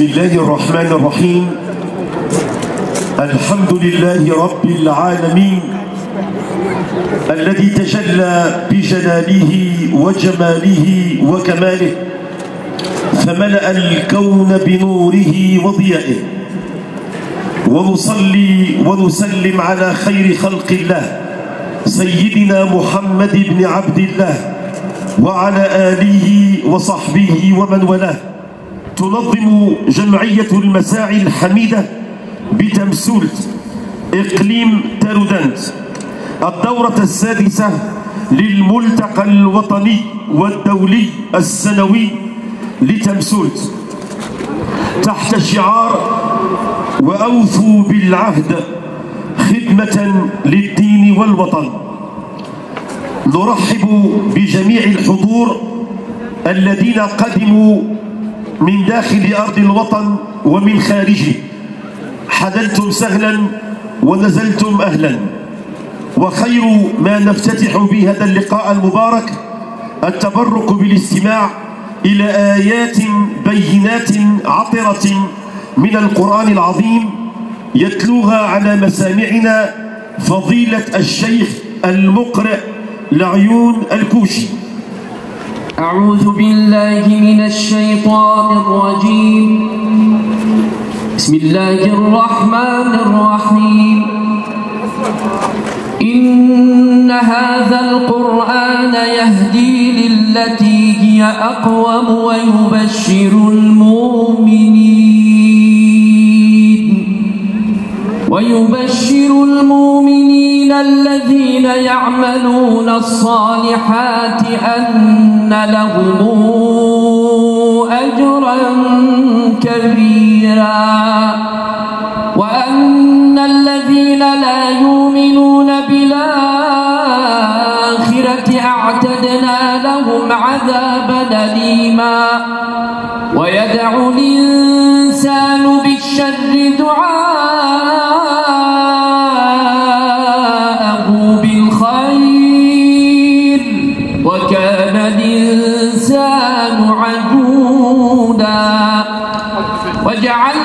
بسم الله الرحمن الرحيم. الحمد لله رب العالمين الذي تجلى بجلاله وجماله وكماله فملأ الكون بنوره وضيائه ونصلي ونسلم على خير خلق الله سيدنا محمد بن عبد الله وعلى آله وصحبه ومن والاه. تنظم جمعية المساعي الحميدة بتمسولت إقليم تارودانت. الدورة السادسة للملتقى الوطني والدولي السنوي لتمسولت تحت شعار وأوفوا بالعهد خدمة للدين والوطن. نرحب بجميع الحضور الذين قدموا من داخل أرض الوطن ومن خارجه. حللتم سهلا ونزلتم أهلا. وخير ما نفتتح به هذا اللقاء المبارك التبرك بالاستماع إلى آيات بينات عطرة من القرآن العظيم يتلوها على مسامعنا فضيلة الشيخ المقرئ لعيون الكوشي. أعوذ بالله من الشيطان الرجيم. بسم الله الرحمن الرحيم. إن هذا القرآن يهدي للتي هي أقوم ويبشر المؤمنين. ويبشر المؤمنين الذين يعملون الصالحات أن لهم أجرا كبيرا. وأن الذين لا يؤمنون بالآخرة أعتدنا لهم عذابا أليما. ويدعو الإنسان بالشر دعاءه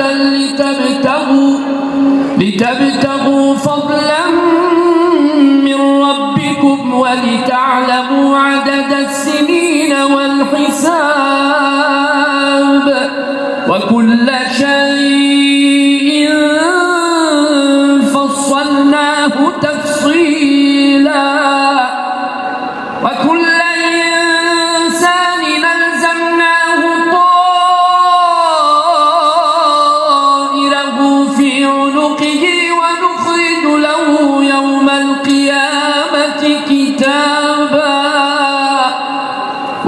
لتبتغوا لتبتغوا فضلا من ربكم ولتعلموا عدد السنين والحساب. وكل شيء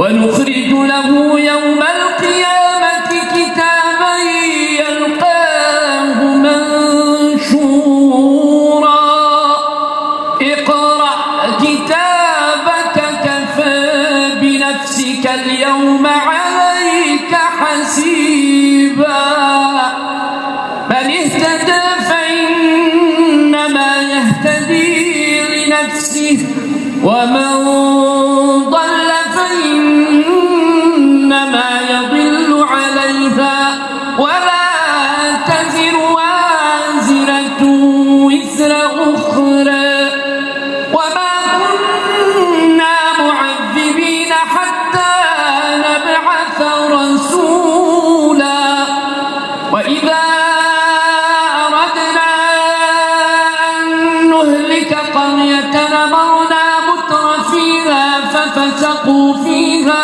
ونخرج له يوم القيامة كتابا يلقاه منشورا. اقرأ كتابك كفى بنفسك اليوم عليك حسيبا. من اهتدى فإنما يهتدي لنفسه ومن فيها